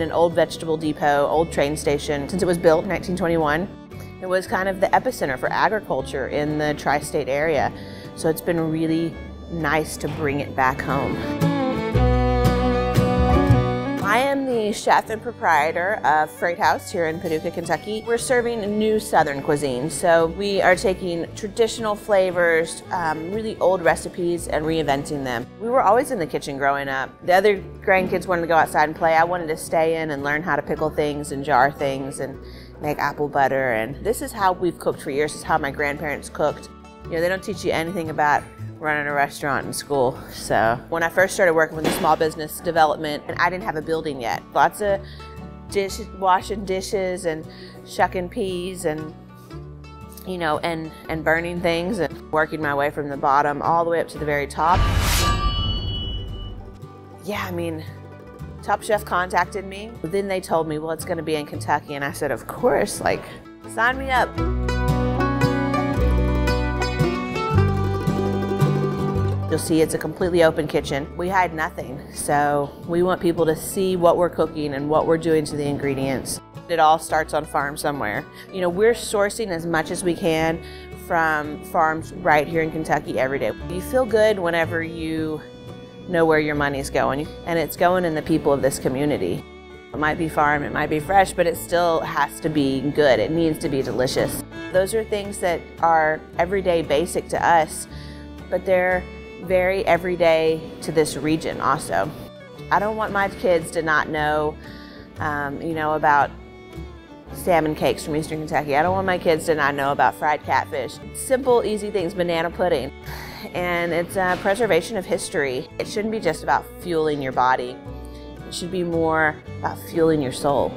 an old vegetable depot, old train station since it was built in 1921. It was kind of the epicenter for agriculture in the tri state area. So it's been really nice to bring it back home. Chef and proprietor of Freight House here in Paducah, Kentucky. We're serving new Southern cuisine, so we are taking traditional flavors, um, really old recipes, and reinventing them. We were always in the kitchen growing up. The other grandkids wanted to go outside and play. I wanted to stay in and learn how to pickle things and jar things and make apple butter. And this is how we've cooked for years. This is how my grandparents cooked. You know, they don't teach you anything about running a restaurant in school. So when I first started working with the small business development, and I didn't have a building yet, lots of dish washing dishes and shucking peas and you know and and burning things and working my way from the bottom all the way up to the very top. Yeah, I mean, Top Chef contacted me. Then they told me, well, it's going to be in Kentucky, and I said, of course, like, sign me up. You'll see it's a completely open kitchen. We hide nothing, so we want people to see what we're cooking and what we're doing to the ingredients. It all starts on farm somewhere. You know, we're sourcing as much as we can from farms right here in Kentucky every day. You feel good whenever you know where your money's going, and it's going in the people of this community. It might be farm, it might be fresh, but it still has to be good. It needs to be delicious. Those are things that are everyday basic to us, but they're very everyday to this region also. I don't want my kids to not know, um, you know, about salmon cakes from Eastern Kentucky. I don't want my kids to not know about fried catfish. Simple, easy things, banana pudding. And it's a preservation of history. It shouldn't be just about fueling your body. It should be more about fueling your soul.